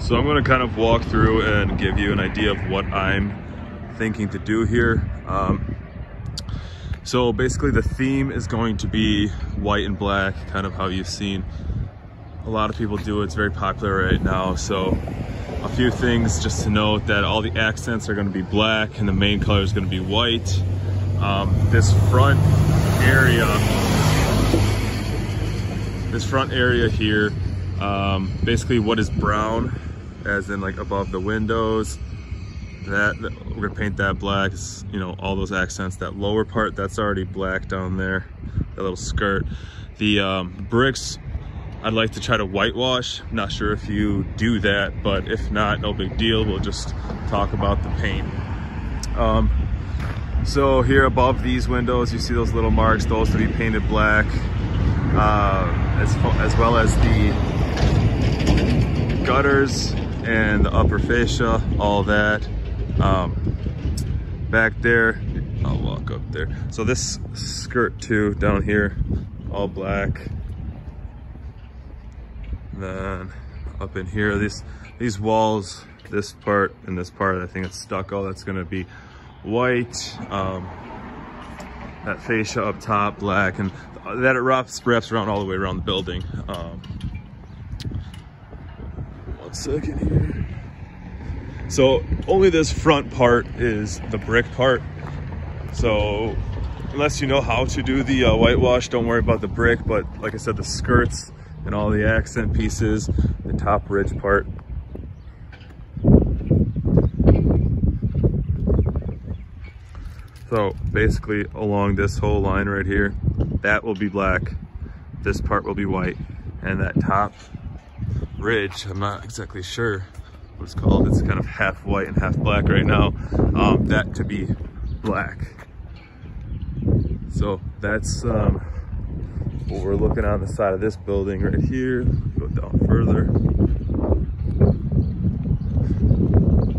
So I'm gonna kind of walk through and give you an idea of what I'm thinking to do here. Um, so basically the theme is going to be white and black, kind of how you've seen a lot of people do it. It's very popular right now. So a few things just to note that all the accents are gonna be black and the main color is gonna be white. Um, this front area, this front area here, um, basically what is brown, as in like above the windows, that, we're gonna paint that black, you know, all those accents. That lower part, that's already black down there, that little skirt. The um, bricks I'd like to try to whitewash. Not sure if you do that, but if not, no big deal. We'll just talk about the paint. Um, so here above these windows, you see those little marks, those to be painted black, uh, as, as well as the gutters and the upper fascia, all that. Um, back there, I'll walk up there. So this skirt too, down here, all black then up in here, these, these walls, this part and this part, I think it's stucco, that's gonna be white. Um, that fascia up top, black, and that it wraps, wraps around all the way around the building. Um, one second here. So only this front part is the brick part. So unless you know how to do the uh, whitewash, don't worry about the brick. But like I said, the skirts, and all the accent pieces, the top ridge part. So basically along this whole line right here, that will be black, this part will be white, and that top ridge, I'm not exactly sure what it's called, it's kind of half white and half black right now, um, that to be black. So that's um, what we're looking on the side of this building right here. Go down further.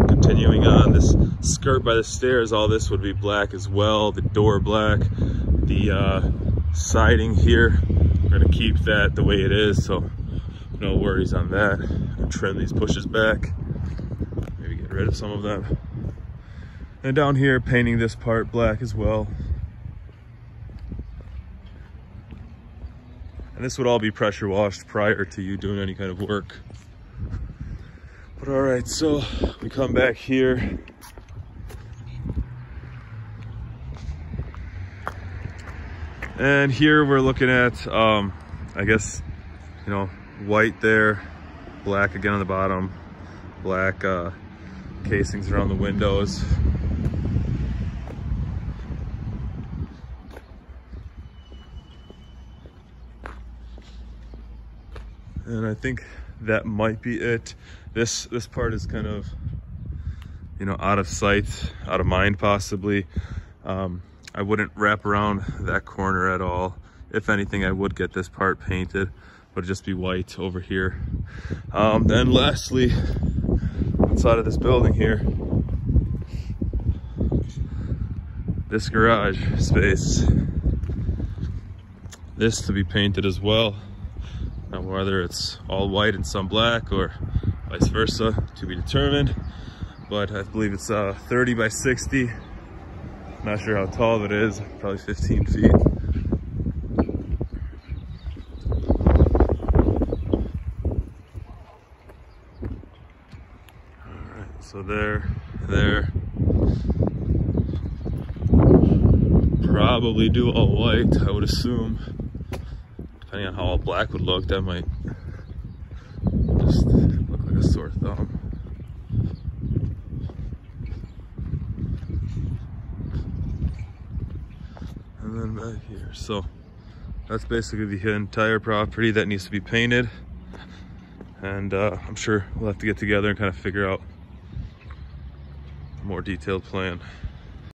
Continuing on, this skirt by the stairs, all this would be black as well. The door black. The uh, siding here, we're gonna keep that the way it is, so no worries on that. trim these pushes back. Maybe get rid of some of them. And down here, painting this part black as well. And this would all be pressure washed prior to you doing any kind of work. But all right, so we come back here. And here we're looking at, um, I guess, you know, white there, black again on the bottom, black uh, casings around the windows. and I think that might be it. This this part is kind of, you know, out of sight, out of mind possibly. Um, I wouldn't wrap around that corner at all. If anything, I would get this part painted, but just be white over here. Um, then lastly, outside of this building here, this garage space, this to be painted as well. Now whether it's all white and some black or vice versa to be determined. But I believe it's uh, 30 by 60. Not sure how tall it is, probably 15 feet. So there, there. Probably do all white, I would assume depending on how all black would look, that might just look like a sore thumb. And then back here. So that's basically the entire property that needs to be painted. And uh, I'm sure we'll have to get together and kind of figure out more detailed plan.